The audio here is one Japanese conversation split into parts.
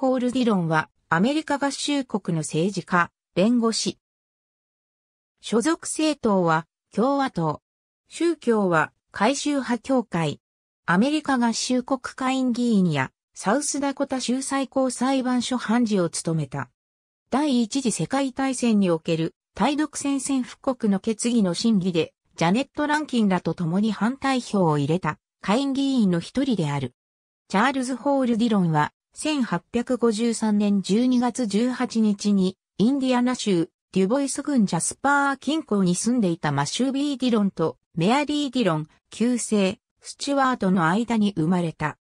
ホール・ディロンは、アメリカ合衆国の政治家、弁護士。所属政党は、共和党。宗教は、改宗派協会。アメリカ合衆国会員議員や、サウスダコタ州最高裁判所判事を務めた。第一次世界大戦における対独戦線復刻の決議の審議で、ジャネット・ランキンらと共に反対票を入れた下院議員の一人である。チャールズ・ホール・ディロンは、1853年12月18日に、インディアナ州、デュボイス郡ジャスパー近郊に住んでいたマシュービー・ディロンとメアリー・ディロン、旧姓、スチュワートの間に生まれた。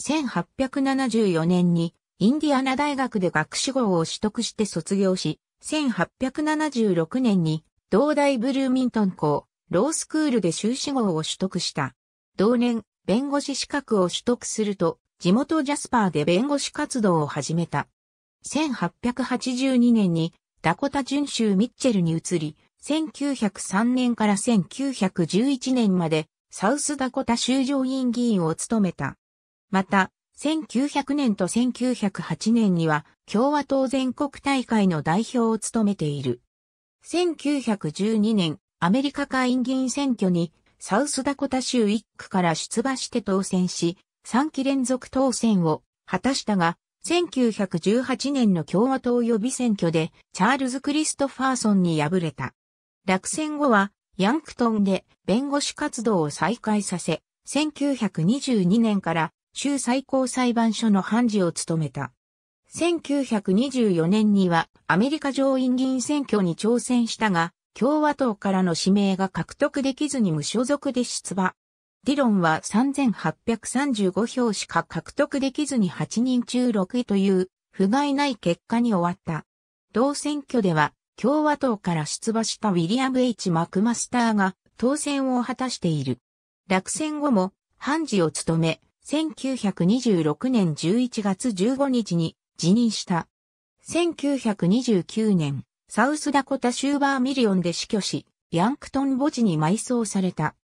1874年にインディアナ大学で学士号を取得して卒業し、1876年に同大ブルーミントン校、ロースクールで修士号を取得した。同年、弁護士資格を取得すると、地元ジャスパーで弁護士活動を始めた。1882年にダコタ準州ミッチェルに移り、1903年から1911年までサウスダコタ州上院議員を務めた。また、1900年と1908年には共和党全国大会の代表を務めている。1912年、アメリカ下院議員選挙にサウスダコタ州1区から出馬して当選し、3期連続当選を果たしたが、1918年の共和党予備選挙でチャールズ・クリストファーソンに敗れた。落選後はヤンクトンで弁護士活動を再開させ、1922年から州最高裁判所の判事を務めた。1924年にはアメリカ上院議員選挙に挑戦したが、共和党からの指名が獲得できずに無所属で出馬。ディロンは3835票しか獲得できずに8人中6位という不甲斐ない結果に終わった。同選挙では共和党から出馬したウィリアム H. マクマスターが当選を果たしている。落選後も判事を務め、1926年11月15日に辞任した。1929年、サウスダコタシューバーミリオンで死去し、ヤンクトン墓地に埋葬された。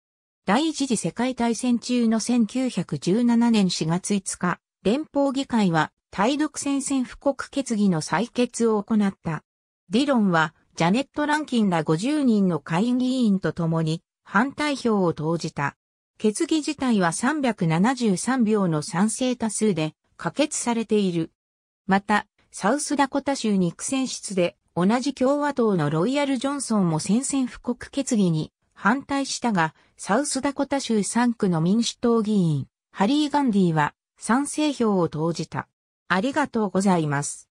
第一次世界大戦中の1917年4月5日、連邦議会は対独戦線布告決議の採決を行った。ディロンは、ジャネット・ランキンら50人の会議員と共に反対票を投じた。決議自体は373票の賛成多数で可決されている。また、サウスダコタ州に苦戦室で同じ共和党のロイヤル・ジョンソンも宣戦布告決議に反対したが、サウスダコタ州3区の民主党議員、ハリー・ガンディは賛成票を投じた。ありがとうございます。